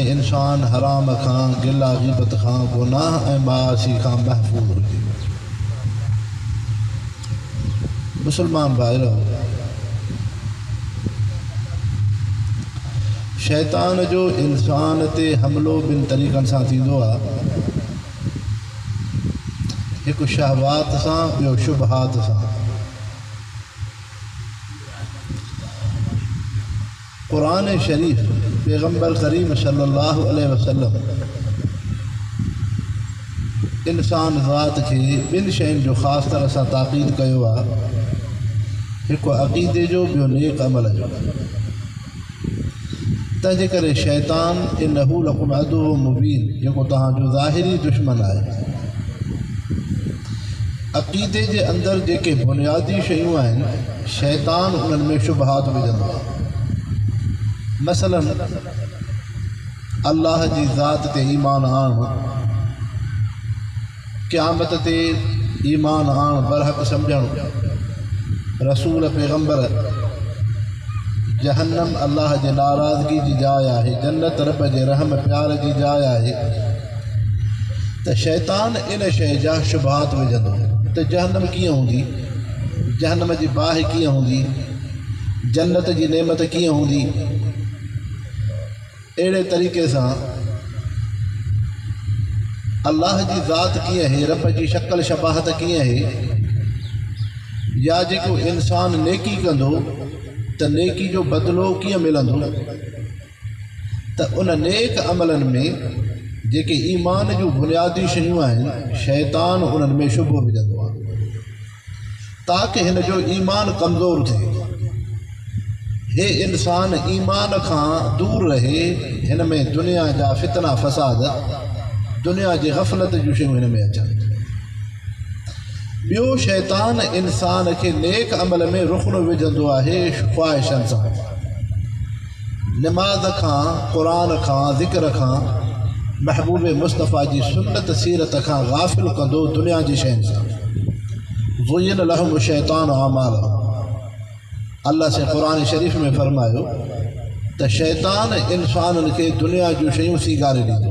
इंसान हराम खां, गिला ग़ीबत खां गुनाह ऐं मासी खां महफ़ूज़ हुजे। मुसलमान भाई शैतान जो इंसान ते हमिलो ॿिनि तरीक़नि सां थींदो आहे हिकु शहवात सां। क़ुर शरीफ़ पैगंबर करीम सलाहु वसलम इंसान ज़ात खे ॿिनि शयुनि जो ख़ासि तरह सां ताक़ीद कयो अक़ीदे जो, ॿियो नेक अमल जो। तंहिंजे शैतान इन हू लकुम अदो मुबीन, जेको तव्हांजो ज़ाहिरी दुश्मन आहे। अक़ीदे जे अंदरि जेके बुनियादी शयूं आहिनि, शैतान उन्हनि में शुबहात मसलन अलाह जी ज़ात ते ईमान आणु क़यामत ते ईमान आणु बरहक सम्झणु। रसूल पैगंबर जहन्नम अल्लाह जे नाराज़गी जी जाइ आहे, जन्नत रब जे रहम, प्यार जी जाइ आहे। त शैतान इन शइ जा शुभात विझंदो त जहन्नम कीअं हूंदी? जहन्नम जी बाहि कीअं हूंदी? जन्नत जी नेमत कीअं हूंदी? अहिड़े तरीक़े सां अलाह जी ज़ात आहे रब जी शक्ल शबाहत कीअं आहे या जेको इंसानु नेकी कंदो जो बदिलो कीअं मिलंदो? त उन नेक अमलनि में जेके ईमान जूं बुनियादी शयूं आहिनि, शैतान उन्हनि शुभ विझंदो ताकी जो ईमान कमज़ोर थिए। हे इंसान ईमान खां दूर रहे, हिन में दुनिया जा फितना फ़साद, दुनिया जी गफ़लत जूं शयूं हिन में अचनि। ॿियो शैतान इंसान खे नेक अमल में रुखणो विझंदो आहे ख़्वाहिशनि सां। निमाज़ खां क़ुर खां, ज़िक्र खां महबूब मुस्तफ़ा जी सुनत सीरत खां गाफ़िल कंदो दुनिया जी शयुनि सां। लहम शैतान आमाल। अलाह से क़ुर शरीफ़ में फ़रमायो त शैतान इंसाननि खे दुनिया जूं शयूं सीगारे ॾींदो।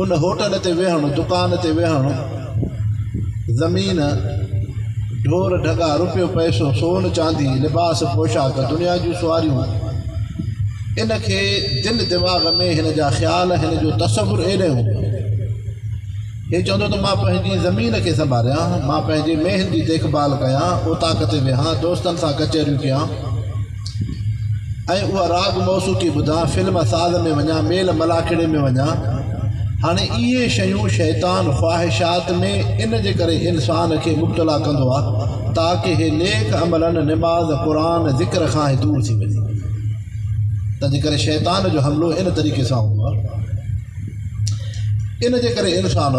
उन होटल ते वेहणु, दुकान ते वेहणु, ज़मीन, ढोर ढगा रुपियो, पैसो, सोन, चांदी, लिबास, पोशाक, दुनिया जूं सुवारियूं। इन खे दिलि दिमाग़ में हिन जा ख़्याल, हिन जो तसवुरु हे चवंदो, त ज़मीन खे संभालियाँ, माँ पंहिंजे देखभाल कयां उताक ते वेहां दोस्तनि सां कचहरियूं कयां। ऐं राग मौसूकी ॿुधां, फ़िल्म साज़ में वञा, मेल मलाखिड़े में वञा। हाणे इहे शयूं शैतान ख़्वाहिशात में इन जे इंसान खे मुबतला कंदो आहे हे नेक अमलनि, निमाज़ क़ुर ज़िक्र ई दूरि थी वञे। तंहिंजे करे शैतान जो हमिलो इन तरीक़े सां हूंदो इन जे करे इंसान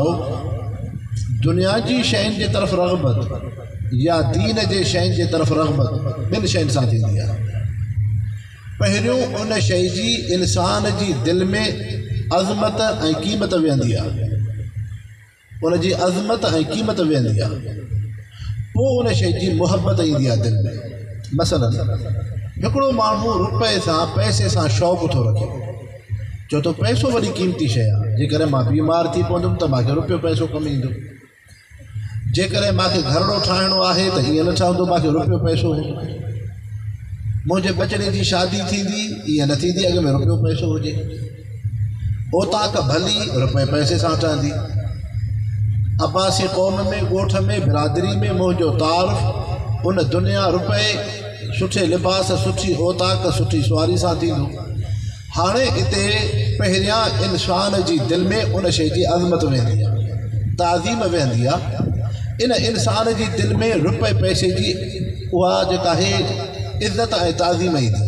दुनिया जी शयुनि जे तरफ़ रगबत या दीन जे शयुनि जे तरफ़ रगबत ॿिनि शयुनि सां उन शइ जी इंसान जी दिलि में अज़मत ऐं क़ीमत वेहंदी आहे। उन अज़मत ऐं क़ीमत वेहंदी आहे। पोइ उन शइ जी मुहबत ईंदी आहे दिलि में। मसइलन हिकिड़ो माण्हू रुपए सां, पैसे सां शौक़ु थो रखे। छो त पैसो वॾी क़ीमती शइ आहे जेकॾहिं माँ बीमार थी पवंदुमि त मूंखे रुपियो पैसो कमु ईंदो। जेकॾहिं मूंखे घरड़ो ठाहिणो आहे, त ईअं न ठहंदो मूंखे रुपियो पैसो मुंहिंजे बचड़े जी शादी थींदी, ईअं न थींदी में रुपियो पैसो हुजे। ओताक भली रुपए पैसे सां ठहंदी। अब्बासी क़ौम में, ॻोठ में, बिरादरी में मुंहिंजो तारफ़, उन दुनिया रुपए सुठे लिबास, सुठी ओताक, सुठी सुवारी सां थींदो। हाणे हिते पहिरियाँ इंसान जी दिलि में उन शइ अज़मत वेंदी आहे, ताज़ीम वेंदी इन इंसान जी दिलि में रुपए पैसे जी, उहा जेका आहे, इज़त ताज़ीम ईंदी।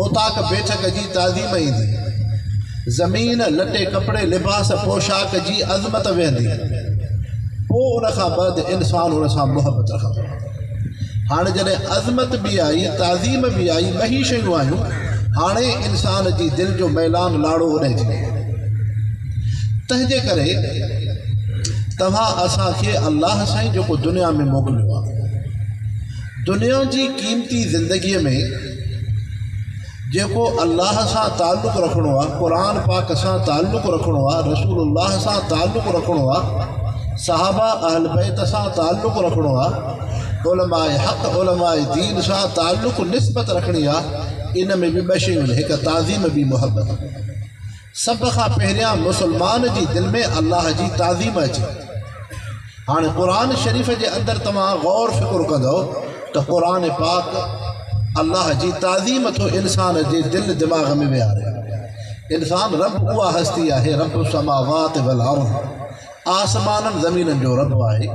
ओताक बैठक जी ताज़ीम ईंदी। ज़मीन, लटे कपिड़े, लिबास, पोशाक जी अज़मत वेंदी। पोइ उन खां बाद इंसानु सां मुहबत रखंदो। हाणे जॾहिं अज़मत बि आई, ताज़ीम बि आई, ॿई शयूं आयूं हाणे इंसान जी दिलि जो मैलान लाड़ो थी। तंहिंजे करे तव्हां असांखे अलाह जेको दुनिया में मोकिलियो दुनिया जी क़ीमती ज़िंदगीअ में जेको अलाह सां तालुक़ु रखिणो आहे क़ुर पाक सां तालुक़ु रखिणो आहे रसूल सां तालुक़ु रखिणो आहे, साहबा अहल बैत सां तालुक़ु रखिणो आहे हक़, उलमाए दीन सां तालुक़ु निस्बत रखणी आहे इन में बि ॿ शयूं हिकु ताज़ीम बि मुहबत सभ खां पहिरियाँ मुस्लमान जी, दिलि में अलाह जी ताज़ीम अचे हाणे क़ुर शरीफ़ जे अंदरि तव्हां ग़ौर फ़िकुरु कंदव त क़ुर पाक अलाह जी ताज़ीम थो इंसान जे दिलि दिमाग़ में विहारे इंसान रब उहा हस्ती आहे, रब समावात वलाउ आसमाननि ज़मीननि जो रब आहे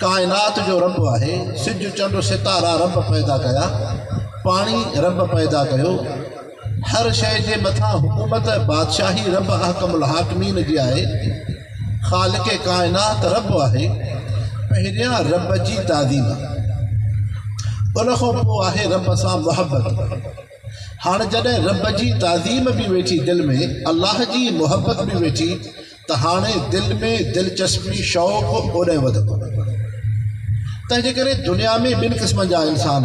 काइनात जो रब आहे, सिज चंड सितारा रब पैदा कया। पाणी रब पैदा कयो। हर शइ जे मथां हुकूमत, बादशाही रब अहकमुल हाकमीन जी आहे। ख़ालिक काइनात रब आहे। पहिरियाँ रब जी ताज़ीम उन रब सां मुहबत हाणे जॾहिं रब जी ताज़ीम बि वेठी दिलि में अलाह जी मुहबत बि वेठी, त हाणे दिलि में दिलचस्पी, शौक़ु ओॾे वधंदो। तंहिंजे करे दुनिया में ॿिनि क़िस्मनि जा इंसान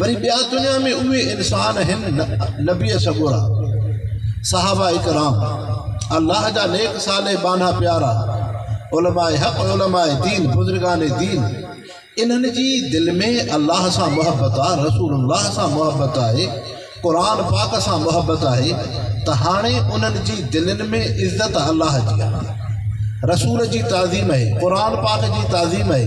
वरी ॿिया दुनिया में उहे इंसान आहिनि नबीअ सगुरा साहबा इकराम अलाह जा नेक साले बाना प्यारा। उलमाए हक़, उलमाए दीन, बुज़ुर्गान दीन। इन्हनि जी दिलि में अलाह सां मुहबत आहे रसूल सां मुहबत आहे क़ुर पाक सां मुहबत आहे, त हाणे उन्हनि जी में अलाह जी आहे। रसूल जी ताज़ीम आहे क़ुर पाक जी ताज़ीम आहे।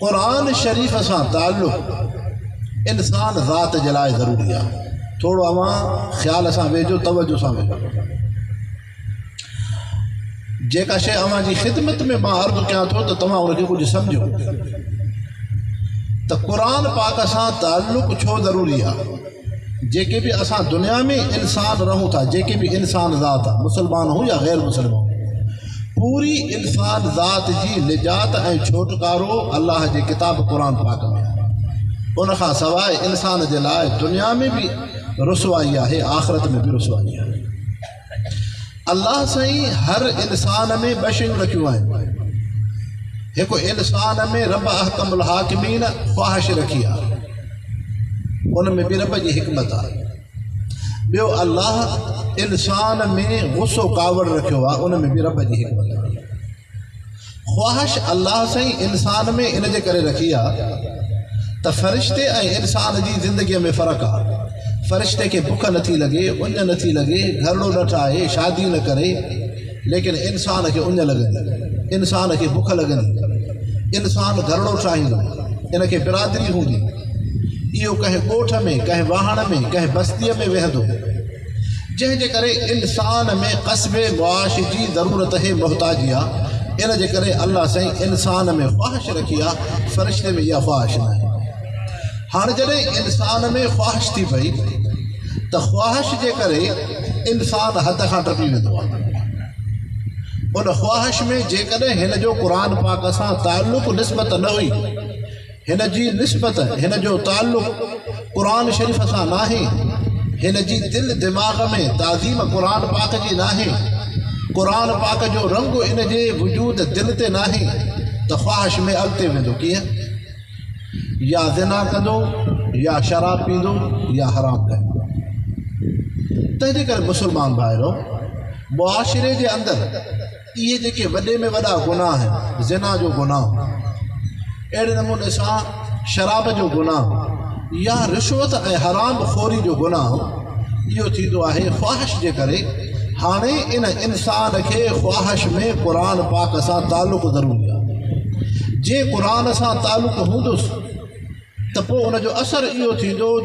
क़ुर शरीफ़ सां तालुक़ इंसान ज़ात जे लाइ ज़रूरी आहे। थोरो अवां ख़्याल सां वेझो, तवजो सां वेझो। जेका शइ अव्हां जी ख़िदमत में माँ अर्ज़ु कयां थो, त तव्हां उनखे कुझु त पाक सां तालुक़ु छो ज़रूरी आहे? जेके बि असां दुनिया में इंसान रहूँ था, जेके बि इंसान ज़ात आहे, मुस्लमान हूँ या ग़ैर मुस्लमान पूरी इंसान ज़ात जी निजात ऐं छोटकारो अलाह जे किताब क़ुर पाक में आहे। उन सवाइ इंसान जे लाइ दुनिया में बि रुसवाई आहे, आख़िरत में बि रुसवाई आहे। अलाह साईं हर इंसान में ॿ शयूं हिकु इंसान में रब अहकमुल हाकिमीन ख़्वाहिश रखी आहे। उन में रब जी हिकमत आहे। ॿियो अलाह इंसान में गुसो कावड़ रखियो आहे, उन में बि रब जी हिकमत आहे। ख़्वाहिश अलाह साईं इंसान में इन रखी आहे फ़रिश्ते इंसान जी ज़िंदगीअ में फ़र्क़ु आहे। फ़रिश्ते खे बुख नथी लॻे, उञ नथी लॻे, घरड़ो न ठाहे, शादी न करे, लेकिन इंसान खे उञ लॻंदी इंसान खे बुख लॻंदी इंसानु घरड़ो ठाहींदो, इन खे बिरादरी हूंदी। इहो कंहिं ॻोठ में, कंहिं वाहण में, कंहिं बस्तीअ में वेहंदो। जंहिंजे करे इंसान में क़स्बे मुआश जी ज़रूरत ई मुहताजी आहे इन जे करे अलाह इंसान में ख़्वाहिश रखी आहे फ़रिश्ते में इहा ख़्वाहिश न आहे। हाणे इंसान में ख़्वाहिश थी पई, त ख़्वाहिश जे करे इंसान हद खां टपी आहे उन ख़्वाहिश में जेकॾहिं हिन जो क़ुर पाक सां तालुक़ निस्बत न हुई हिन जी निस्बत, हिन जो तालुक़ क़ुर शरीफ़ सां न जी दिलि दिमाग़ में ताज़ीम क़ुर पाक जी न आहे क़ुर पाक जो रंग इन वजूद दिलि ते न त ख़्वाहिश में अॻिते वेंदो कीअं? या ज़िना कंदो, या शराब पींदो, या हराम कंदो। तंहिंजे करे मुस्लमान भाइरो, मुआशिरे जे अंदरि, इहे जेके वॾे में वॾा गुनाह ज़िना जो गुनाह अहिड़े नमूने सां शराब जो गुनाह, या रिश्वत ऐं हराम खोरी जो गुनाह थींदो आहे ख़्वाहिश जे करे, हाणे इन इंसान खे ख़्वाहिश में क़ुर पाक सां तालुक़ु ज़रूरी आहे। जे क़ुर सां तालुक़ु हूंदुसि, त पोइ उनजो असरु इहो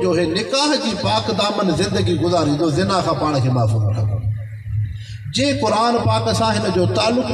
जो हे निकाह जी पाक दामन ज़िंदगी गुज़ारींदो, ज़िना खां पाण खे महफ़ूज़ रखंदो जे क़ुर पाक सां हिन जो तालुक़ु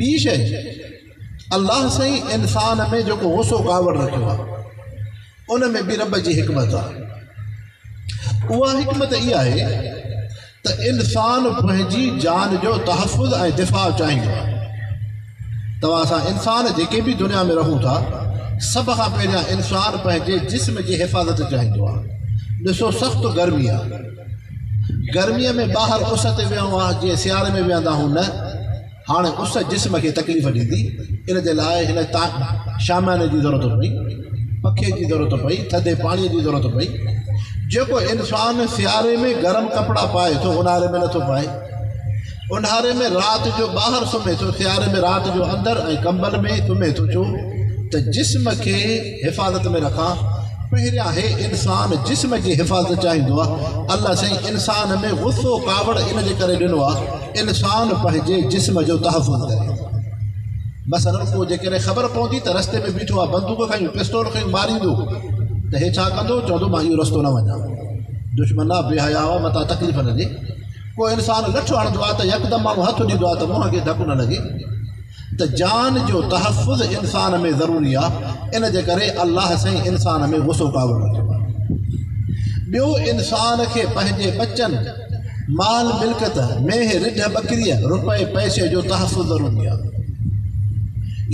ॿी शइ अलाह साईं इंसान में जेको गुसो कावड़ रखियो आहे उन में बि रब जी हिकमत आहे उहा हिकमत इहा आहे त इंसानु पंहिंजी जान जो तहफ़ुज़ ऐं दिफ़ा चाहींदो आहे तव्हां असां इंसान जेके बि दुनिया में रहूँ था सभ खां पहिरियाँ इंसानु पंहिंजे जिस्म जी हिफ़ाज़त चाहींदो आहे ॾिसो, सख़्तु गर्मी आहे गर्मीअ में ॿाहिरि उस ते वियो आहे जीअं सियारे में विहंदा आहियूं न हाणे उस जिस्म खे तकलीफ़ ॾींदी। इन जे लाइ जी ज़रूरत पई पखे जी ज़रूरत पई, थधे पाणीअ जी ज़रूरत पई। जेको इंसानु सियारे में गरम कपिड़ा पाए थो ऊन्हारे में नथो पाए। ऊन्हारे में राति जो ॿाहिरि सुम्हे थो, सियारे में राति जो अंदरि कंबल में सुम्हे थो छो त जिस्म खे हिफ़ाज़त में रखां। पहिरियाँ हे इंसानु जिस्म जी हिफ़ाज़त चाहींदो आहे अलाह इंसान में गुसो कावड़ इन जे आहे इंसानु पंहिंजे जिस्म जो तहफ़ुज़ करे। मसइलो पोइ जेकॾहिं ख़बर पवंदी त रस्ते में बीठो आहे बंदूक खयूं पिस्तौल खयूं मारींदो। त हे छा कंदो? चवंदो, माँ न वञा। दुश्मन आहे बेहया मथां तकलीफ़ न ॾे को इंसानु लठु हणंदो आहे त यकदमि माण्हू हथु ॾींदो आहे त मुंहं न लॻे। त जान जो तहफ़ुज़ इंसान में ज़रूरी आहे इन जे करे अलाह साईं इंसान में गुसो कावड़ ॿियो इंसान खे पंहिंजे बचनि माल, मिल्कत, मेह, रिढ, बकरीअ, रुपए, पैसे जो तहफ़ुज़ ज़रूरी आहे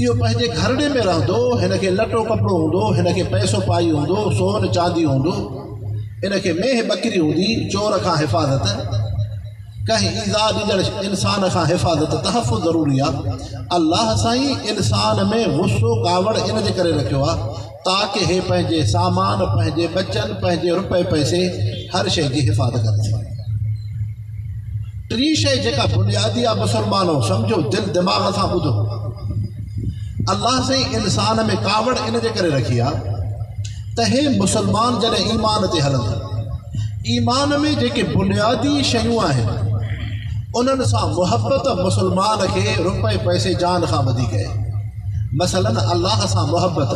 इहो पंहिंजे घरड़े में रहंदो, हिन लटो कपिड़ो हूंदो खे पैसो पाई हूंदो, सोन चांदी हूंदो, इन मेह, बकरी हूंदी, चोर खां हिफ़ाज़त कंहिं ईज़ा ॾींदड़ इंसान खां हिफ़ाज़त, तहफ़ुज़ ज़रूरी आहे अलाह साईं इंसान में गुसो कावड़ इन जे करे रखियो हे पंहिंजे सामान, पंहिंजे बचनि, पंहिंजे रुपए, पैसे हर शइ जी हिफ़ाज़त करे टी शइ जेका बुनियादी आहे मुस्लमानो, सम्झो, दिलि दिमाग़ सां ॿुधो। अलाह साईं इंसान में कावड़ इन जे रखी आहे हे मुस्लमान जॾहिं ईमान ते हलंदा, ईमान में जेके बुनियादी शयूं आहिनि उन्हनि सां मुहबत मुस्लमान खे रुपए पैसे जान खां वधीक मसलन अलाह सां मुहबत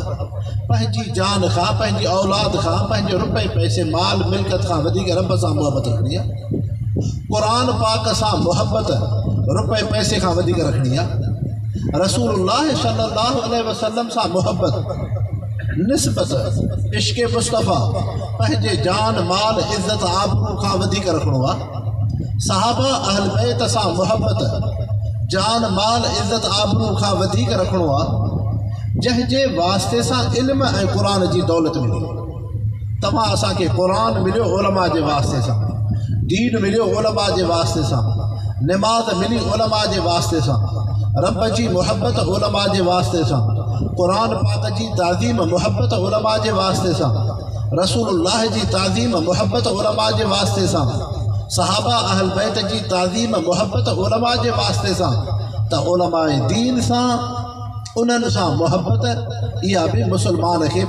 जान पंहिंजी औलाद पंहिंजे रुपए पैसे, माल मिल्कत खां वधीक रब सां मुहबत रखणी आहे क़ुर पाक सां मुहबत रुपए पैसे खां वधीक रखणी आहे रसूल सलाहु वसलम सां मुहबत निस्बत इश्क मुस्तफ़ा जान, माल इज़त आबरू खां वधीक रखिणो साहबा अहल बैत सां मुहबत जान, माल इज़त आबरू खां वधीक रखिणो आहे जंहिंजे वास्ते सां इल्म ऐं क़ुर दौलत मिली। तव्हां असांखे क़ुर मिलियो ओलमा जे वास्ते सां, दीन मिलियो ओलमा जे वास्ते सां, निमाज़ मिली ओलमा जे वास्ते सां, रब जी मुहबत ओलमा जे वास्ते सां क़ुर पाक जी ताज़ीम मुहबत ओलमा जे वास्ते सां रसूल जी ताज़ीम मुहबत ओलमा जे वास्ते सां। सहाबा अहल बैत जी ताज़ीम मुहबत उलमा जे वास्ते सां। उलमाए दीन सां, उन्हनि सां मुहबत इहा बि मुस्लमान खे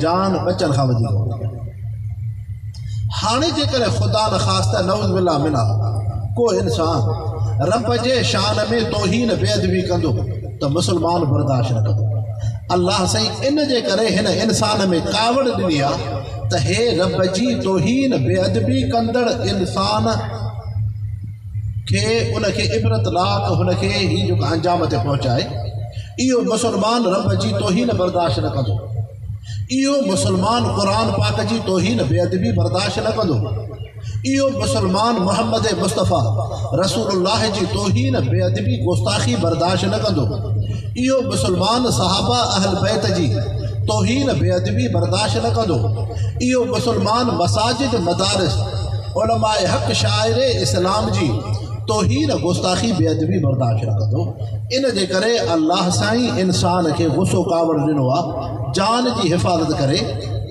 जान बचण खां वधीक हाणे जेकर ख़ुदा न ख़ासि त नवज़ बिला मिला को इंसानु रब जे शान में तोहीन, बेअदबी कंदो, त मुस्लमान बर्दाश्त न कंदो। अलाह साईं इन इंसान में कावड़ ॾिनी आहे त हे रब जी, तोहीन बेअदबी कंदड़ इंसान। खे उनखे इबरतनाक हुनखे ही जेको अंजाम ते पहुचाए। इहो मुस्लमान रब जी तोहीन बर्दाश्त न कंदो। इहो मुस्लमान क़ुर पाक जी तोहीन बेअदबी बर्दाश्त न कंदो। इहो मुस्लमान मोहम्मद मुस्तफ़ा रसूल जी तोहीन बेअदबी गुस्ताखी बर्दाश्त न कंदो। इहो मुस्लमान सहाबा अहल बैत जी तोहीन बेअदबी बर्दाश्त न कंदो इहो मुस्लमान मसाजिद, मदारिस, उलमाए हक़, शाइर इस्लाम जी, तोहीन, गुस्ताखी, बेअदबी बर्दाश्त न कंदो इन जे करे अलाह इंसान खे गुसो कावड़ ॾिनो जान जी हिफ़ाज़त करे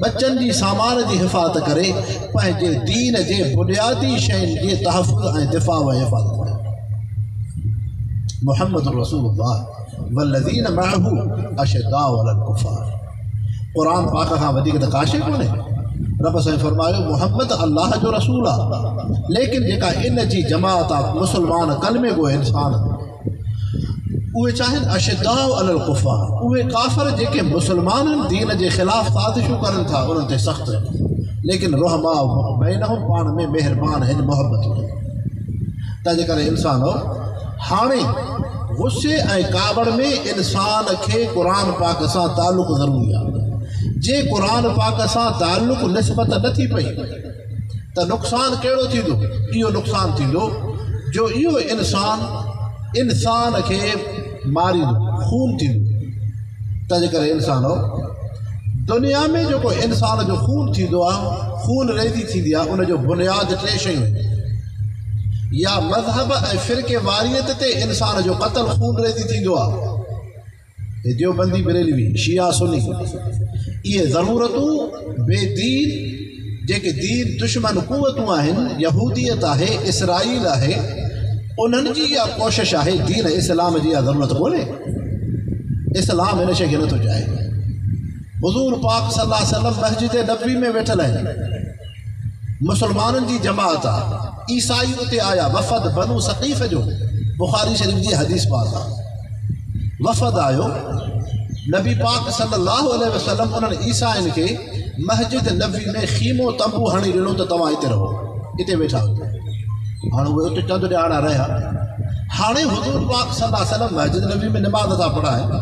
बचनि जी सामान जी हिफ़ाज़त करे दीन जे बुनियादी शयुनि जे तहफ़ुज़ ऐं दिफ़ा व हिफ़ाज़त करे। मोहम्मद रसूल वल्लज़ीन महू अशदा कुफ़ार। क़ुर पाक खां वधीक त काशे कोन्हे। रब साईं फरमायो, मोहम्मद अलाह जो रसूल आहे लेकिन जेका इन जी जमात आहे मुस्लमान कलमे गो इंसान। उहे चाहिनि अशदा अल कुफ़ार उहे काफ़र जेके मुस्लमाननि दीन जे ख़िलाफ़ साज़िशूं करनि था, उन्हनि ते सख़्तु लेकिन रोहमा बैन पाण में महिरबानी हिन मोहबत तंहिंजे करे इंसान, हाणे गुस्से ऐं कावड़ में इंसान खे क़ुर पाक सां तालुक़ु ज़रूरी आहे। जे क़ुर पाक सां तालुक़ु निस्बत न थी पई, त नुक़सानु कहिड़ो थींदो? इहो नुक़सानु थींदो, जो इहो इंसानु, इंसान खे मारींदो खून थींदो तंहिंजे करे इंसान दुनिया में जेको इंसान जो खून थींदो खून रेज़ी थींदी आहे उनजो बुनियादु टे शयूं या मज़हब ऐं फिरके वारियत इंसान जो क़तल, खून रेज़ी थींदो आहे देवबंदी बरेलवी शिया सुनी। ये ज़रूरतूं, बेदीन, जेके दीन दुश्मन कुवतूं आहिनि, यहूदियत आहे इसराईल आहे, उन्हनि जी इहा कोशिशि आहे, दीन इस्लाम जी ज़रूरत कोन्हे। इस्लाम हिन शइ खे नथो चाहे। हज़ूर पाक सलाह सलम मस्जिद नबी में वेठल आहिनि। मुस्लमाननि जी जमात आहे। ईसाई उते आया, वफ़द बनू सकीफ़ जो। बुख़ारी शरीफ़ जी हदीस पाक आहे। वफ़द आयो नबी पाक सलाहु वसलम उन्हनि ईसाइनि खे मस्जिद नबी में खीमो तंबू हणी ॾिनो त तव्हां हिते रहो। हिते वेठा हुजो हाणे उहे उते चंद ॾियारा रहिया। हाणे हज़ूर पाक सलाह सलम मस्जिद नबी में निमाज़ था पढ़ाइनि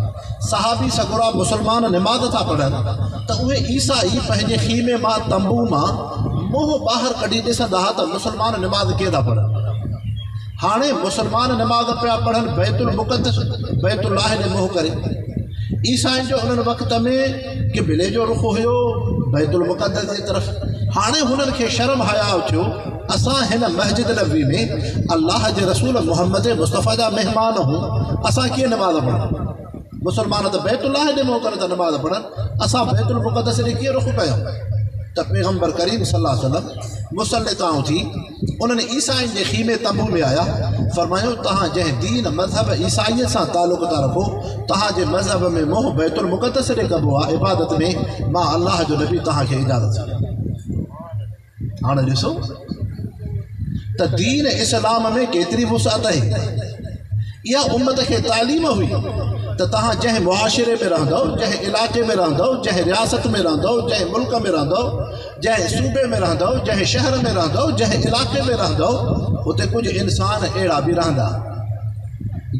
सहाबी सगुरा मुस्लमान निमाज़ था पढ़नि। त उहे ईसाई पंहिंजे खीमे माँ तंबू माँ मोह ॿाहिरि कढी ॾिसंदा त मुस्लमान निमाज़ कीअं था पढ़नि? हाणे मुस्लमान निमाज़ पिया पढ़नि, बैतुल मुक़दस बैतुलाह ॾे मोह करे। ईसाइन जो उन्हनि वक़्त में किबिले जो रुख हुयो, बैतुल मुक़दस जी तरफ़। हाणे हुननि शर्म हयाव थियो, असां मस्जिद नबी में अलाह जे रसूल मोहम्मद मुस्तफ़ा जा महिमान हूँ असां कीअं नमाज़ पढ़ूं? मुस्लमान त बैतुल्लाह ॾे मोकिल त नमाज़ पढ़नि। असां बैतुल मुक़दस ॾे कीअं रुख कयूं? त पैगंबर करीम सलाह सलम मुसलताऊं थी। उन्हनि ईसाइन जे खीमे तंबू में आया। फ़रमायो तव्हां जंहिं दीन मज़हब ईसाईअ सां तालुक़ था रखो तव्हांजे मज़हब में मोह बैतुल मुक़दस ॾे कबो आहे इबादत में माँ अलाह जो नबी तव्हांखे इजाज़त हाणे ॾिसो, त दीन इस्लाम में केतिरी वुसात आहे? इहा उमत खे तालीम हुई। त तव्हां जंहिं मुआशिरे में रहंदव, जंहिं इलाइक़े में रहंदव, जंहिं रियासत में रहंदव, जंहिं मुल्क में रहंदव, जंहिं सूबे में रहंदव, जंहिं शहर में रहंदव, जंहिं इलाइक़े में रहंदव उते कुझु इंसान अहिड़ा बि रहंदा।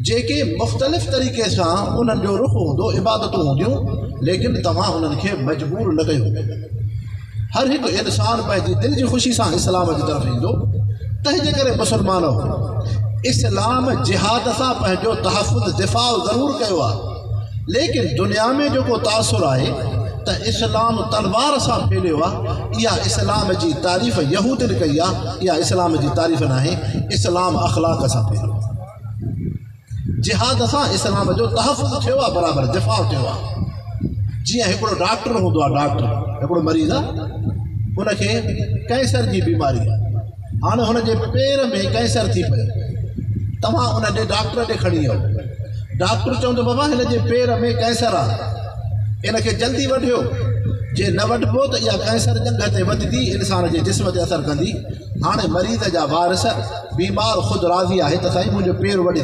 जेके मुख़्तलिफ़ तरीक़े सां उन्हनि जो रुख हूंदो, इबादतूं हूंदियूं, लेकिन उन्हनि खे मजबूर न कयो। हर हिकु इंसानु पंहिंजी दिलि जी ख़ुशी सां इस्लाम जी तरफ़ ईंदो। तंहिंजे करे मुस्लमान इस्लाम जिहाद सां पंहिंजो तहफ़ुज़ दिफ़ा ज़रूरु कयो लेकिन दुनिया में जेको तासुरु आहे, त इस्लाम तलवार सां फैलियो आहे। इहा इस्लाम जी तारीफ़ यहूदिन कई आहे। इस्लाम जी तारीफ़ न इस्लाम अख़लाक सां फैलियो जिहाद सां इस्लाम जो तहफ़ुज़ थियो आहे, बराबरि दिफ़ा थियो आहे। डॉक्टर हूंदो डॉक्टर, हिकिड़ो मरीज़ आहे कैंसर जी बीमारी आहे। हुनजे पेर में कैंसर थी पियो। तव्हां उन डॉक्टर ॾे खणी वियो डॉक्टर चवंदो, बाबा, हिन पेर में कैंसर आहे इनखे जल्दी वठियो जे न वठिबो त इहा कैंसर जंग ते वधंदी, इंसान जे जिस्म ते असरु कंदी। हाणे मरीज़ जा वारस, बीमार ख़ुदि राज़ी त साईं मुंहिंजो पेर वढी।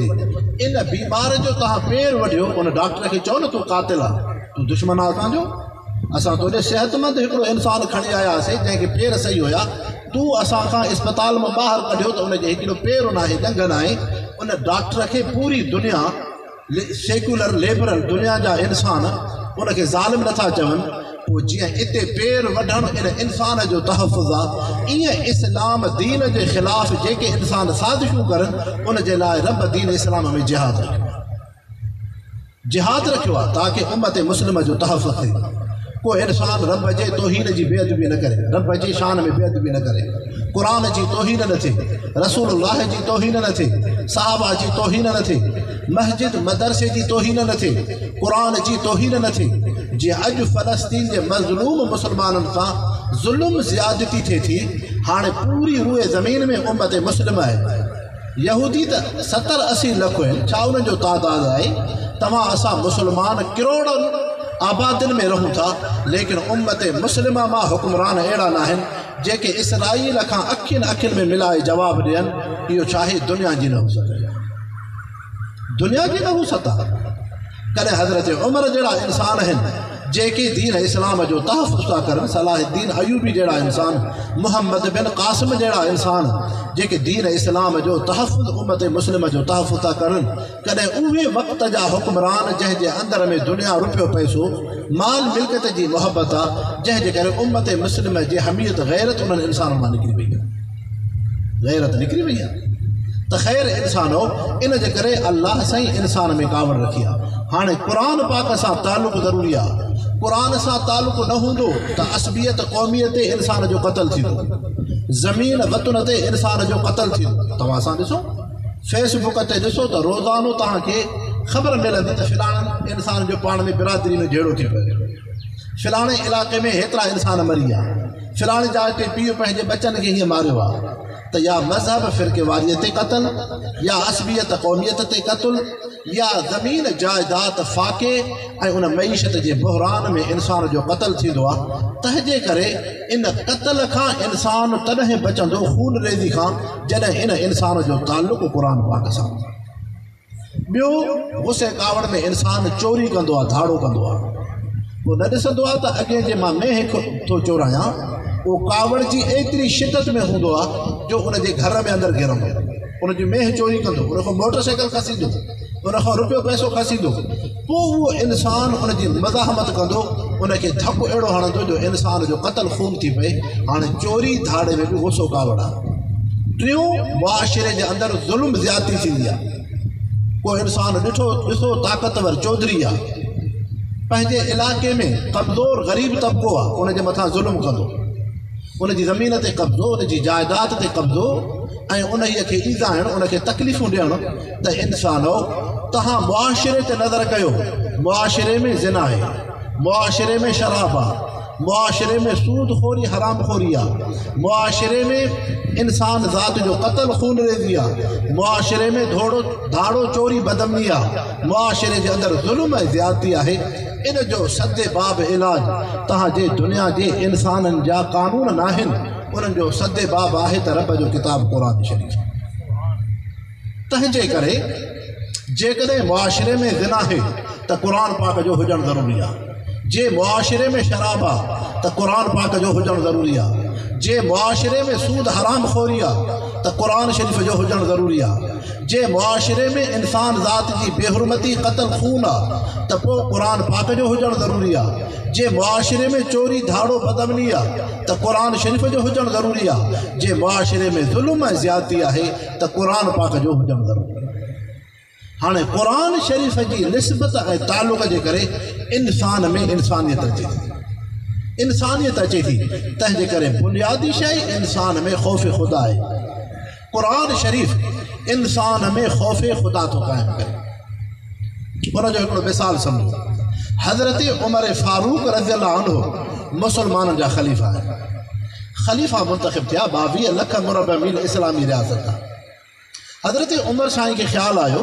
इन बीमार जो तव्हां पेर वढियो, उन डॉक्टर खे चओ न, तूं कातिल आहे दुश्मन आहे असांजो। असां तोॾे सिहतमंद इंसानु खणी आया हुआसीं जंहिंखे पेर सही हुया। तूं असां खां इस्पताल माँ ॿाहिरि कढियो त उनजे हिकिड़ो पेर न जंग न उन डॉक्टर खे पूरी दुनिया सेक्युलर लेबरल दुनिया जा इंसान उनखे ज़ालिम नथा चवनि। पोइ जीअं हिते पेर वढणु इन इंसान जो तहफ़ुज़ आहे ईअं इस्लाम दीन जे ख़िलाफ़ जेके इंसान साज़िशूं करनि उन रब दीन इस्लाम में जिहाद रखियो जिहाद रखियो आहे ताकी मुस्लिम जो तहफ़ुज़ थिए को इंसान रब जे तोहीन जी बेअदबी न करे। रब जी शान में बेअदबी न करे। क़ुर जी तोहीन न थिए रसूल जी तोहीन न थिए साहबा जी तोहीन न थिए मस्जिद मदरसे जी तोहीन न थिए क़ुर जी तोहीन न थिए जीअं अॼु फ़लस्तीन जे मज़लूम मुस्लमाननि सां ज़ुल्म ज़्यादती थिए थी, हाणे पूरी रूए ज़मीन में उमत मुस्लिम आहे। यहूदी त सतरि असी लख आहिनि। छा उन्हनि जो तादादु आहे? तव्हां आबादियुनि में रहूँ था, लेकिन उम्मत मुस्लिम माँ हुक्मरान अहिड़ा न आहिनि जेके इसराईल खां अखियुनि में मिलाए जवाबु ॾियनि, इहो चाहे दुनिया जी न हो दुनिया जी न हो सता। कॾहिं हज़रत उमिरि जहिड़ा इंसान आहिनि जेके दीन इस्लाम जो तहफ़ुज़ था करनि, सलाहुद्दीन अयूबी जहिड़ा इंसान, मोहम्मद बिन क़ासिम जहिड़ा इंसान, जेके दीन इस्लाम जो तहफ़ुज़ उमत मुस्लिम जो तहफ़ुज़ था करनि, कॾहिं उहे वक़्त जा हुकुमरान, जंहिंजे अंदर में दुनिया रुपियो पैसो माल मिल्कत जी मोहबत आहे जंहिंजे करे उमत मुस्लिम जी हमीत गैरत उन्हनि इंसान माँ निकिरी वई गैरत निकिरी वई आहे त इंसान हो इन जे करे अलाह इंसान में कावड़ रखी आहे हाणे क़ुर पाक सां तालुक़ु ज़रूरी आहे क़ुर सां तालुक़ु न हूंदो, त असबियत क़ौमीअ ते इंसान जो क़तलु थींदो। ज़मीन वतुन ते इंसान जो क़तलु थींदो। तव्हां फेसबुक ते ॾिसो त रोज़ानो तव्हांखे ख़बर मिलंदी त फिलाणे इंसान जो पाण में बिरादरी में जहिड़ो थी पए फिलाणे इलाइक़े में हेतिरा इंसान मरी विया। फिलाणे जाइ ते पीउ पंहिंजे बचनि खे हीअं मारियो त या मज़हब फ़िरके वारीअ ते क़तल, या असबियत क़ौमियत क़तलु, या ज़मीन जाइदाद फ़ाक़े, ऐं उन मीशत जे बहरान में इंसान जो क़तलु थींदो आहे तंहिंजे करे इन क़तल खां इंसानु तॾहिं बचंदो खून रेज़ी खां, जॾहिं इन इंसान जो तालुक़ु क़ुर पाक सां ॿियो गुसे कावड़ में इंसानु चोरी कंदो आहे धाड़ो कंदो आहे पोइ न ॾिसंदो आहे उहो कावड़ जी एतिरी शिदत में हूंदो जो उनजे घर में अंदरि घिरंदो उनजी मेह चोरी कंदो, उन खां मोटरसाइकिल खसींदो उनखां रुपियो पैसो खसींदो पोइ उहो इंसानु उनजी मज़ाहमत कंदो, उनखे जो इंसान जो क़तल खून थी पए। हाणे चोरी धाड़े में बि गुसो कावड़ आहे टियों मुआशिरे जे अंदरि ज़ुल्म ज़्यादती थींदी आहे को इंसानु ॾिठो, ॾिसो ताक़तवर चौधरी आहे पंहिंजे इलाइक़े में कमज़ोर ग़रीब तबिको आहे उनजे मथां ज़ुल्म कंदो। उनजी ज़मीन ते कब्ज़ो उनजी जाइदाद ते कब्ज़ो ऐं उन खे ईज़ा आहिनि उनखे तकलीफ़ूं ॾियणु, त इंसानु तव्हां मुआशिरे ते नज़र कयो, मुआशिरे में ज़िना आहे, मुआशिरे में शराब आहे, मुआशिरे में सूद खोरी हराम खोरी आहे, मुआशिरे में इंसान ज़ात जो क़तल खून रेज़ी आहे, मुआशिरे में धोड़ो, धाड़ो चोरी बदमनी आहे, मुआशिरे जे अंदरि ज़ुल्म ऐं ज़्यादती आहे इन जो सदे बाब इलाज तव्हांजे दुनिया जे इंसाननि जा कानून न आहिनि सदे बाब आहे त रब जो किताब क़ुर शरीफ़। तंहिंजे करे, जेकॾहिं में ज़िना आहे, त क़ुर पाक जो हुजणु ज़रूरी आहे। जे मुआशिरे में शराब त क़ुर पाक जो हुजणु ज़रूरी आहे जे मुआशिरे में सूद हराम खोरी आहे त क़ुर शरीफ़ जो हुजणु ज़रूरी आहे जे मुआशिरे में इंसान ज़ात जी बेहरमती, क़तल, खून आहे त पोइ क़ुर पाक जो हुजणु ज़रूरी आहे जे मुआशिरे में चोरी, धाड़ो, बदमनी आहे त क़ुर शरीफ़ जो हुजणु ज़रूरी आहे जे मुआशिरे में ज़ुल्म, ज़्यादती आहे, त क़ुर पाक जो हुजणु ज़रूरी हाणे क़ुर शरीफ़ जी निस्बत ऐं तालुक़ जे करे इंसान में इंसानियत अचे थी। इंसानियत अचे थी, तंहिंजे करे बुनियादी शइ में ख़ौफ़ ख़ुदा आहे। क़ुर शरीफ़ इंसान में ख़ौफ़ ख़ुदा थो क़ाइमु करे। हुनजो मिसाल सम्झो। हज़रत उमिरि फारूक रज़ियल मुस्लमाननि जा ख़लीफ़ा आहिनि। ख़लीफ़ा मुंतखिब थिया, ॿावीह लख मुरब इस्लामी रियासत हज़रत उमिरि साईं खे ख़्यालु आयो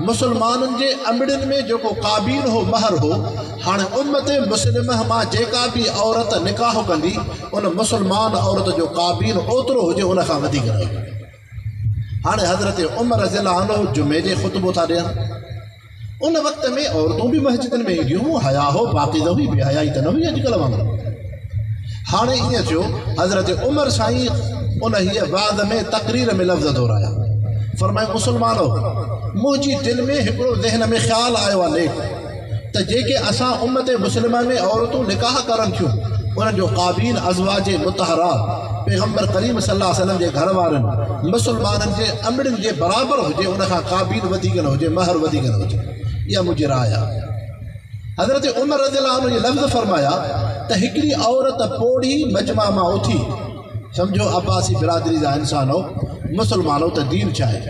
मुस्लमाननि जे अमड़ियुनि में जेको काबीन हो, महर हो, हाणे उमत मुस्लिम माँ जेका बि औरत निकाह कंदी, उन मुस्लमान औरत जो काबीन ओतिरो हुजे उन हज़रत उमिरि ज़िला जुमे जे ख़ुतबो था ॾियनि। उन वक़्त में औरतूं बि मस्जिदनि में ईंदियूं हया हो, बाक़ी न हुई बेहयाई त न हुई अॼुकल्ह वांगुरु। हाणे ईअं थियो, हज़रत उमिरि साईं उन बाद में तकरीर में लफ़्ज़ दोहराया। फरमाए, मुस्लमानो मुंहिंजी दिलि में ज़हन में ख़्यालु आयो आहे लेख त जेके असां उमत में औरतूं निकाह करनि थियूं, उन्हनि जो काबीन अज़वाज मुतहरा पैगंबर करीम सलम जे घर वारनि, मुस्लमाननि जे अमड़नि जे न हुजे, महर न हुजे। इहा मुंहिंजी राय आहे। हज़रत उमिरि रज़ीला लफ़्ज़ फरमाया, त हिकिड़ी औरत पोड़ी मजमा माँ उथी, सम्झो अब्बासी बिरादरी जा इंसान हो मुसलमानो त दीन चाहे।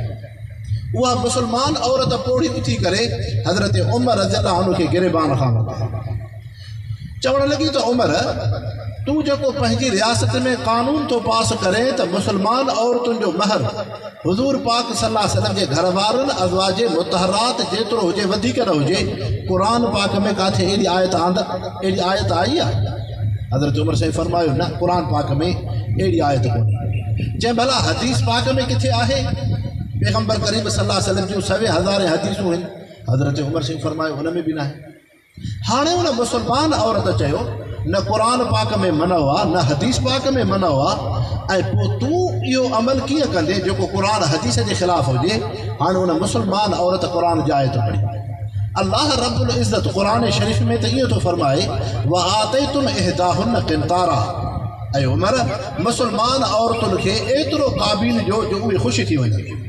उहा मुस्लमान औरत पोड़ी उथी करे, हज़रत उमिरि रज़ीला खे गिरबान खां चवणु लॻी त उमिरि, तूं जेको पंहिंजी रियासत में क़ानून थो पास करे, त मुसलमान औरतुनि जो महर हज़ूर पाक सलाह सलम जे घर वारनि अज़वाजे मुतहरात जेतिरो हुजे वधीक पाक में काथे अहिड़ी आयत आंद अहिड़ी आयत आई आहे? हज़रत उमिरि साईं फरमायो, न क़ुर पाक में अहिड़ी आयत कोन्हे। जंहिं भला हदीस पाक में किथे आहे? पैगंबर करीम सलाह सलम जूं सवे हज़ारे हदीसूं आहिनि। हज़रत उमिरि साईं फरमायो, हुन में न आहे। हाणे उन मुस्लमान औरत न क़ुर पाक में मनो आहे न हदीस पाक में मनो आहे तूं इहो अमल कीअं कंदे, जेको क़ुर हदीस जे ख़िलाफ़ु हुजे? हाणे उन मुस्लमान औरत क़ुर जाए थो पढ़े। अलाह रबुल इज़त क़ुर शरीफ़ में त इहो थो फरमाए व आते तुम इहदाहुन किनतारा। ऐं उमिरि मुस्लमान औरतुनि खे एतिरो क़ाबिल जो जो उहे ख़ुशि थी वञे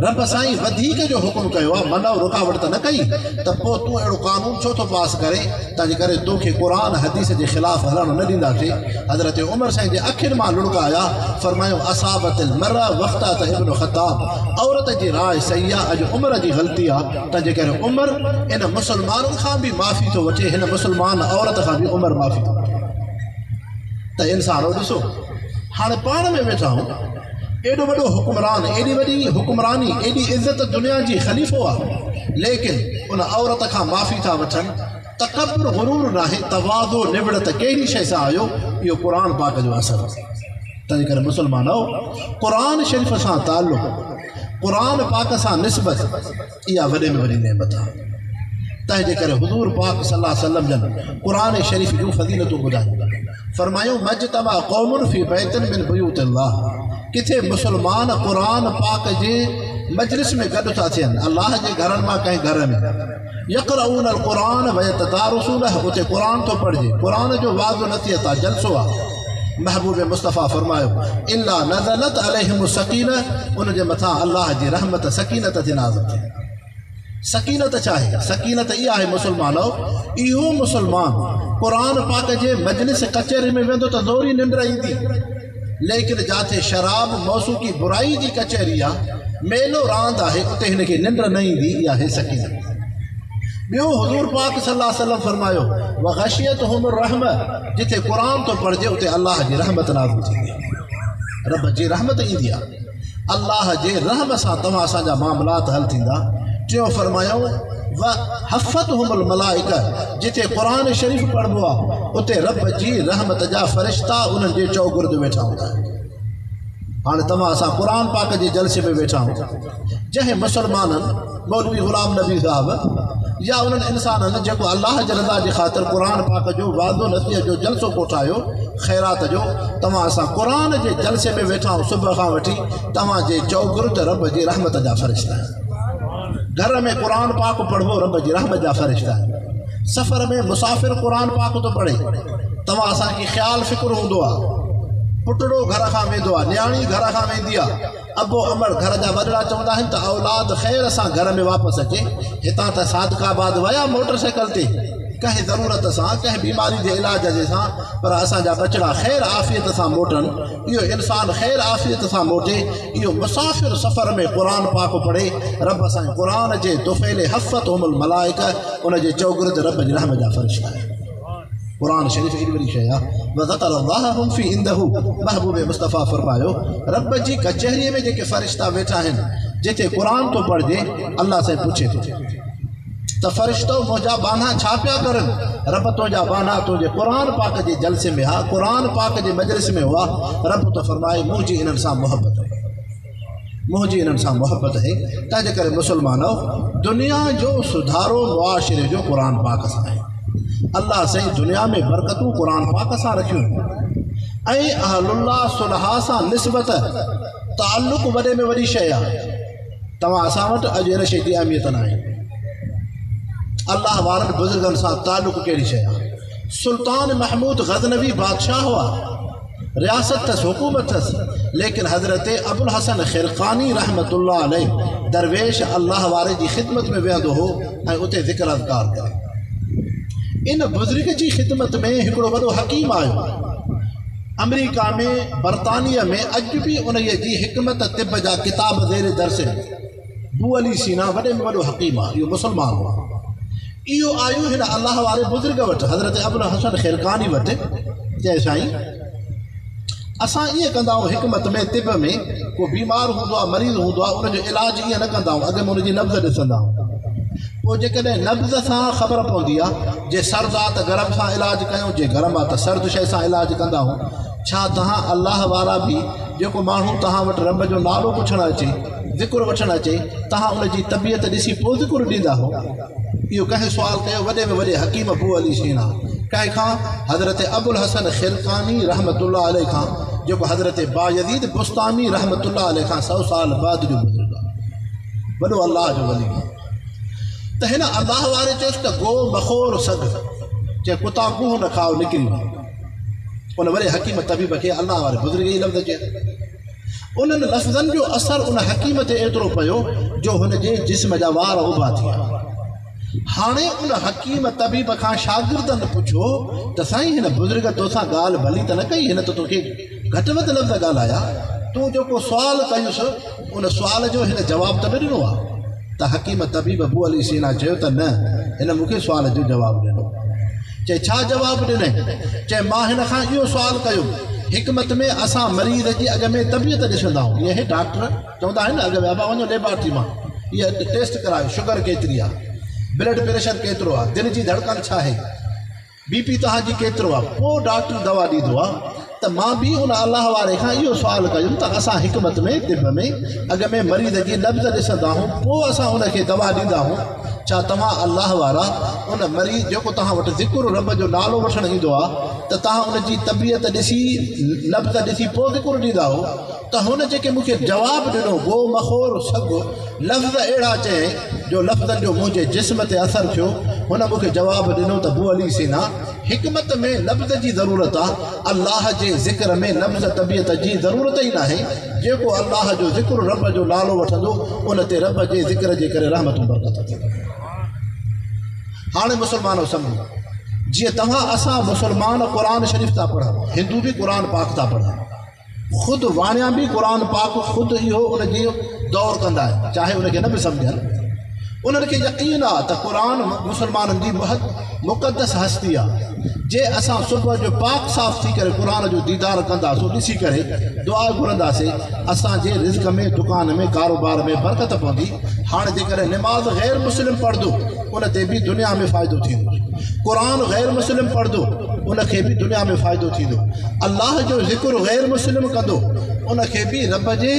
रब साईं वधीक जो हुकुम कयो आहे मन रुकावट त न कई, त पोइ तूं अहिड़ो कानून छो थो पास करे तंहिंजे करे तोखे क़ुर हदीस जे ख़िलाफ़ु हलणु न ॾींदासीं। हज़रत उमिरि साईं जे अखियुनि माँ लुड़काया फरमायो असाबत मर वफ़्ता त इब्न ख़ताब। औरत जी राय सही आहे अॼु उमिरि जी ग़लती आहे तंहिंजे करे उमिरि इन मुस्लमाननि खां बि माफ़ी थो वठे, हिन मुस्लमान औरत खां बि उमिरि माफ़ी थो वठे। त इंसानु ॾिसो हाणे पाण में वेठा आहियूं एॾो वॾो हुकुमरान एॾी वॾी हुकुमरानी एॾी इज़त दुनिया जी ख़लीफ़ो आहे लेकिन उन औरत खां माफ़ी था वठनि तकबर ग़ुरूर न आहे तवाज़ो निबड़त कहिड़ी शइ सां आयो इहो क़ुर पाक जो असरु तंहिंजे करे मुस्लमानो शरीफ़ सां तालुक़ क़ुर पाक सां निस्बत इहा वॾे में वॾी नेमत आहे तंहिंजे करे हज़ूर पाक सलाह सलम जन क़ुर शरीफ़ जूं फज़ीलतूं ॿुधायूं फरमायूं मज किथे मुस्लमान क़ुर पाक जे मजलिस में गॾु था थियनि अलाह जे घरनि माँ कंहिं घर में। यकरऊन क़ुर दारसूल उते क़ुर थो पढ़िजे। क़ुर जो वाज़ो न थिए था जलसो आहे महबूब मुस्तफ़ा फरमायो इला नज़लत अलहम सकीन उन जे मथां अलाह जी रहमत, सकीनत नाज़ थिए। सकीनत आहे सकीनत इहा आहे मुस्लमानो इहो मुस्लमान। क़ुर पाक जे मजलिस कचहरी में वेंदो त ज़ोरी निंड ईंदी लेकिन जाते शराब मौसू की बुराई जी कचहरी आहे मेलो रांदि आहे, उते हिनखे निंड न ईंदी, इहा हे सकीन ॿियो हज़ूर पाक सलाह सलम फरमायो, व ख़शियत हुम रहम जिथे क़ुर थो पढ़िजे, उते अलाह जी रहमत नाज़ थींदी। रब जी रहमत ईंदी आहे जे रहम सां तव्हां असांजा मामलात हल टियों फरमायो हफ़त हुमल मलाइक जिते क़ुर शरीफ़ पढ़बो आहे रब जी रहमत जा फ़रिश्ता उन्हनि जे चौगुर्द वेठा हूंदा आहिनि हाणे तव्हां असां पाक जे जलसे में वेठा आहियूं। जंहिं मुस्लमाननि, मौलवी ग़ुलाम नबी साहब, या उन्हनि इंसाननि, जेको अलाह जे रज़ा जे ख़ातिर क़ुर पाक जो वाज़ो नसीह जो जलसो कोठायो, ख़ैरात जो, तव्हां असां क़ुर जे जलसे में वेठा आहियूं, सुबुह खां वठी तव्हांजे चौगुर्द रब जी रहमत जा फ़रिश्ता घर में कुरान पाक पढ़बो रब जी जा फ़रिश्ता। सफ़र में मुसाफ़िर क़ुर पाक थो पढ़े। तव्हां असांखे ख़्यालु, फ़िक्रु आहे पुटड़ो घर खां वेंदो नियाणी घर खां वेंदी आहे अबो अमर घर जा वॾड़ा चवंदा आहिनि त औलाद ख़ैर सां घर में वापसि अचे। हितां त सादकाबाद विया मोटरसाइकिल ते। कंहिं ज़रूरत सां, कंहिं बीमारी जे इलाज जे सां, पर असांजा बचड़ा ख़ैर आफ़ियत सां मोटनि। इहो इंसानु ख़ैर आफ़ियत सां मोटे, इहो मुसाफ़िर सफ़र में क़ुर पाक पढ़े। रब असांजे क़ुर जे तुफ़ेले हफ़त उमल मलाइक, उन जे रब जे रहम जा फ़र्श आहे क़ुर शरीफ़ एॾी वॾी शइ आहे महबूब मुस्तफ़ा फ़रमायो, रब जी कचहरीअ में जेके फ़रिश्ता वेठा आहिनि जिते क़ुर थो पढ़जे अलाह सां पुछे थो। त फ़रिश्तो मुंहिंजा बाना छा पिया करनि। रब तुंहिंजा बाना तुंहिंजे क़ुर पाक जे जलसे में हा क़ुर पाक जे मजलिस में हुआ। रब त फरमाए मुंहिंजी इन्हनि सां मुहबत आहे मुंहिंजी इन्हनि सां मुहबत करे मुस्लमानो दुनिया जो सुधारो, मुआशिरे जो क़ुर पाक सां आहे अलाह साईं दुनिया में बरकतूं क़ुर पाक सां रखियूं। ऐं अहलुल्ला सुलहा निस्बत तालुक़ वॾे में वॾी शइ आहे। तव्हां असां वटि अॼु हिन अहमियत न अल्लाह वारनि बुज़ुर्गनि सां तालुक़ कहिड़ी शइ सुल्तान महमूद गज़नवी बादशाह हुआ। रियासत अथसि हुकूमत अथसि लेकिन हज़रत अबुल हसन ख़िरकानी रहमत दरवेश अलाह वारे जी ख़िदमत में वेहंदो हो ऐं ज़िक्र अज़कार करे। इन बुज़ुर्ग जी ख़िदमत में हिकिड़ो हकीम आयो। अमरीका में, बरतानिया में, अॼु बि उन जी हिकमत तिब जा किताब ज़ेर दर्स बू अली सीना, वॾे में वॾो हकीम आहे, इहो मुस्लमान हुआ। इहो आयो हिन अलाह वारे बुज़ुर्ग वटि, हज़रत अबुल हसन ख़िरकानी वटि। चए साईं। असां ईअं कंदा हिकमत में, तिब में, को बीमार हूंदो मरीज़ हूंदो आहे, उनजो इलाजु न कंदा आहियूं में उनजी नब्ज़ ॾिसंदा आहियूं। पोइ जेकॾहिं नब्ज़ सां ख़बर पवंदी आहे सर्द आहे त गरम सां इलाजु कयूं, जे गरम आहे त सर्द शइ सां इलाजु कंदा छा तव्हां अलाह वारा बि जेको माण्हू तव्हां जो नालो पुछणु अचे, ज़िक्र वठणु अचे तव्हां तबियत ॾिसी पोइ ज़िक्र ॾींदा हो। इहो कंहिं सुवाल कयो में वॾे हकीम अबू अली सीना कंहिं खां, हज़रत अबुल हसन ख़िरकानी रहमत खां, जेको हज़रत बायदीद बुस्तानी रहमत खां सौ साल बाद जो बुज़ुर्ग आहे। वॾो अलाह जो वली त हिन अलाह वारे चयोसि गो मखोर सग चए कुता कुह न खाओ निकिरी वञे। उन वॾे हकीम तबीब खे अलाह वारे बुज़ुर्ग ई लफ़्ज़ चए उन्हनि लफ़्ज़नि जो असरु उन हकीम ते एतिरो पियो, जो हुनजे जिस्म जा वार उभा थी विया हाणे उन हकीम तबीब खां शागिर्दनि पुछो त साईं हिन बुज़ुर्ग तोसां ॻाल्हि भली त न कई, हिन त तोखे घटि वधि लफ़्ज़ ॻाल्हाया। तूं जेको सुवालु कयुसि, उन सुवाल जो हिन जवाबु त न ॾिनो आहे हकीम तबीब बू अली सीना चयो न, हिन मूंखे सुवाल जो जवाबु ॾिनो। छा जवाबु ॾिनई चए माँ हिन खां इहो हिकमत में असां मरीज़ जी अॻ में तबियत ॾिसंदा आहियूं। इहे डॉक्टर चवंदा आहिनि अॻ में वञो लेबोरेटरी माँ, इहा टेस्ट करायो, शुगर केतिरी आहे, ब्लड प्रेशर केतिरो आहे, दिलि जी धड़कन छा आहे बी पी डॉक्टर दवा ॾींदो आहे, त माँ बि उन अलाह वारे खां इहो सुवालु कयुमि त असां हिकमत में तिब में, अॻ में मरीज़ जी लफ़्ज़ ॾिसंदा आहियूं, पोइ असां दवा ॾींदा आहियूं। छा तव्हां अलाह उन मरीज़, जेको तव्हां वटि ज़िक्र रब जो नालो वठणु ईंदो आहे त तव्हां तबियत ॾिसी, लफ़्ज़ ॾिसी पोइ ज़िक्र ॾींदा हो। त हुन जेके गो मखोर सॻु लफ़्ज़ अहिड़ा चए, जो लफ़्ज़नि जो मुंहिंजे जिस्म ते असरु थियो, हुन मूंखे जवाबु ॾिनो अली सीना, हिकमत में लफ़्ज़ जी ज़रूरत आहे अलाह जे ज़िक्र में लफ़्ज़ तबियत जी ज़रूरत ई न जेको अलाह जो ज़िक्र रब जो नालो वठंदो, उन ते रब जे ज़िक्र जे करे रहमत बरकत हाँ हाणे मुस्लमान सम्झो, जीअं तव्हां असां मुस्लमान शरीफ़ था पढ़ा, हिंदू बि क़ुर पाक था पढ़नि ख़ुदि वाणिया बि क़ुर पाक ख़ुदि इहो उनजी दौर आहिनि, चाहे उनखे न बि सम्झनि। उन्हनि खे यकीन आहे त क़ुर मुस्लमाननि महत मुक़दस हस्ती आहे जे असां सुबुह जो पाक साफ़ थी करे क़ुर जो दीदार कंदासीं ॾिसी दुआ घुरंदासीं असांजे रिज़्क में, दुकान में, कारोबार में बरकत पवंदी। हाणे जेकॾहिं निमाज़ ग़ैर मुस्लिम पढ़ंदो उन ते दुनिया में फ़ाइदो थींदो। क़ुर ग़ैर मुस्लिम पढ़ंदो उनखे बि दुनिया में फ़ाइदो थींदो। अलाह जो ज़िक्र ग़ैर मुस्लिम कंदो, उनखे बि रब जे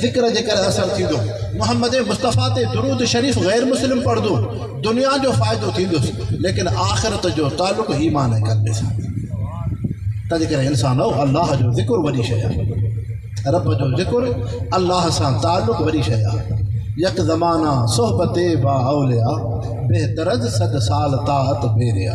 ज़िक्र जे करे असरु थींदो। मोहम्मद मुस्तफ़ा ते दुरूद शरीफ़ ग़ैर मुस्लिम पढ़ंदो, दुनिया जो फ़ाइदो थींदुसि लेकिन आख़िरत जो तालुक़ु ई मान आहे कंदे सां। तंहिंजे इंसानु अलाह जो ज़िक्र वॾी शइ रब जो ज़िक्र अलाह सां तालुक़ु वॾी शइ यक ज़माना सोहबते बा औलिया बेहतरज सद साल ताहत बेरिया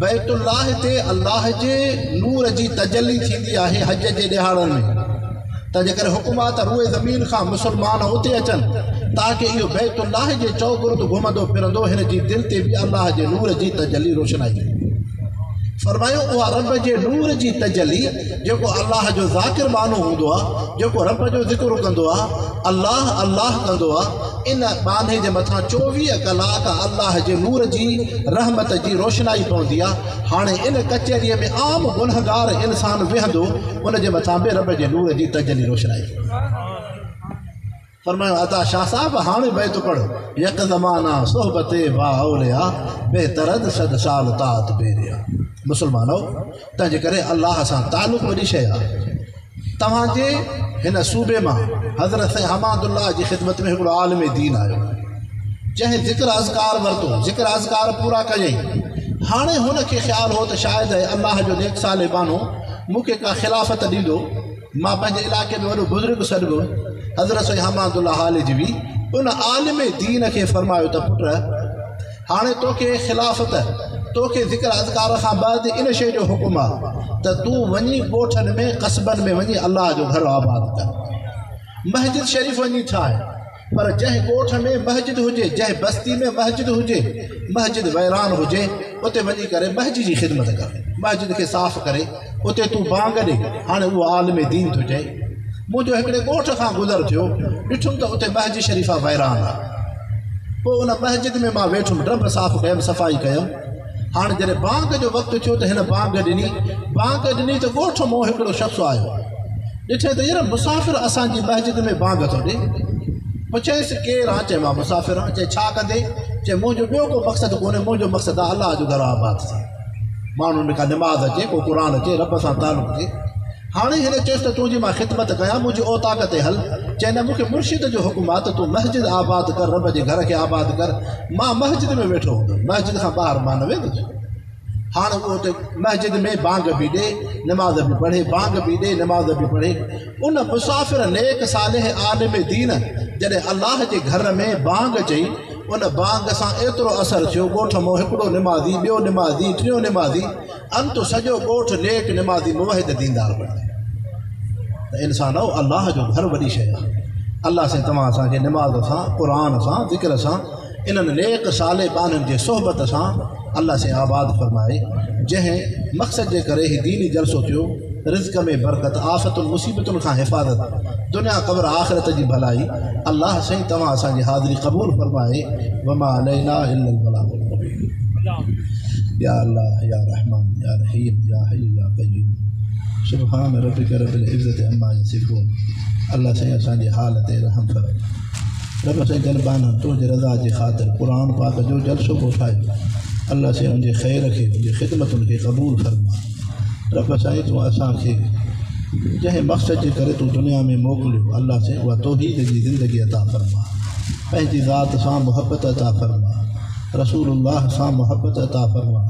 बैतुल्लाह ते अलाह जे नूर जी तजली थींदी आहे हज जे ॾिहाड़नि में। त जेकर हुकूमत रुए ज़मीन खां मुस्लमान उते अचनि, ताकी इहो बैतुल्लाह जे चौगुरुद हिन जी दिलि ते बि अलाह जे नूर जी तजली रोशनाई फरमायो, उहा रब जे नूर जी तजली, जेको अलाह जो ज़ाकिर मानो हूंदो आहे रब जो ज़िक्र कंदो आहे अलाह अलाह कंदो इन बाने जे मथां चोवीह कलाक अलाह जे नूर जी रहमत जी रोशनाई पवंदी आहे इन कचहरीअ में आम गुनहगार इंसानु वेहंदो, उन मथां बि रब जे नूर जी तजली रोशनाई। फरमायो, अता शाह साहब, हाणे बैत पढ़। यक ज़माना सोहबत औलिया, बेतरद सद साल तात बेरिया मुस्लमानो तंहिंजे करे अलाह सां तालुक वॾी शइ आहे। तव्हांजे सूबे माँ हज़रत हमादुल्ला जी ख़िदमत में हिकिड़ो आलम दीन आयो। जंहिं ज़िक्र अज़कार वरितो, ज़िक्र अज़कार पूरा कयईं। हाणे हुनखे ख़्यालु हो त शायदि अलाह जो नेक साल बानो मूंखे का ख़िलाफ़त ॾींदो। माँ पंहिंजे में वॾो बुज़ुर्ग सॾिबो हज़रत हमादुल्ला हाल जी बि उन आलिम दीन खे फ़रमायो त पुटु, हाणे तोखे ख़िलाफ़त तोखे ज़िक्र अज़कार खां बाद इन शइ जो हुकुम आहे त तूं में, कस्बनि में वञी अलाह जो घर आबाद कर। मस्जिद शरीफ़ वञी ठाहे पर जंहिं ॻोठ में मस्जिद हुजे, जंहिं बस्ती में मस्जिद हुजे मस्जिद वैरान हुजे, उते वञी करे मस्जिद जी ख़िदमत कर। मस्जिद खे साफ़ करे, उते तूं बांग ॾे, हाणे उहो आलम दीन थो चए। मुंहिंजो हिकिड़े खां गुज़र थियो, ॾिठुमि त उते मस्जिद शरीफ़ा वैरान आहे पोइ उन मस्जिद में वेठुमि डब साफ़ कयुमि, सफ़ाई कयुमि। हाणे जॾहिं बांग जो वक़्तु थियो त हिन बांग ॾिनी बांग ॾिनी त ॻोठ शख़्स आयो। ॾिठे त यार मुसाफ़िर असांजी मस्जिद में बांग थो ॾे पोइ चयईंसि केरु आहे? चए मुसाफ़िर आहियाँ। चए, छा कंदे? चए, मुंहिंजो ॿियो को मक़सदु कोन्हे, मुंहिंजो मक़सदु आहे अलाह जो घर आबाद थिए माण्हुनि खां निमाज़ अचे को क़ुर अचे, रब सां तालुक थिए हाणे हिन चयुसि त तुंहिंजी माँ ख़िदमत कयां, मुंहिंजी औताक ते हल। चए न मुर्शिद जो हुकुम आहे त मस्जिद आबाद कर, रब जे घर खे आबाद कर। माँ मस्जिद में वेठो मस्जिद खां ॿाहिरि माँ न वेंदुसि। हाणे उहो मस्जिद में बांग बि ॾे, निमाज़ बि पढ़े, बांग बि ॾे, निमाज़ बि पढ़े। उन मुसाफ़िर नेक साले आलिम दीन, जॾहिं अलाह जे घर में बांग चई, उन बांग सां एतिरो असरु थियो, ॻोठ माँ निमाज़ी, ॿियो निमाज़ी, टियों निमाज़ी। अंत सॼो ॻोठु नेक निमाज़ी मुहिद दींदार बणे त इंसानु अलाह जो घर वॾी शइ आहे। अलाह सां तव्हां निमाज़ सां क़ुर सां, ज़िक्र सां, इन्हनि नेक साले बाननि जे सोहबत सां अलाह से आबाद फरमाए। जंहिं मक़सद जे करे ई दीनी जलसो थियो, रिज़्क में बरकत आफ़तुनि मुसीबतुनि खां हिफ़ाज़त, दुनिया क़बर, आख़िरत जी भलाई अलाह साईं तव्हां असांजी हाज़िरी क़बूल फरमाए। वमा अलैना या अल्लाह, या रहमान, या रहीम, या हय्यू, या क़य्यूम। सुबहान रबिक रबिल इज़्ज़त अम्मा यसिफून। अल्लाह साईं असांजे हाल ते रहम कर रब साईं गलबान तुंहिंजे रज़ा जे ख़ातिर क़ुर पाक जो जलसो पोठायो अल्लाह साईं उनजे ख़ैर खे उनजे ख़िदमतुनि खे क़बूल फरमा रब साईं तूं असांखे जंहिं मक़सद जे करे तूं दुनिया में मोकिलियो अल्लाह साईं उहा तौहीद जी ज़िंदगी अता फ़रमा पंहिंजी ज़ात सां मुहबत अता फ़रमा रसूल सा मोहब्बत अता फ़रमा।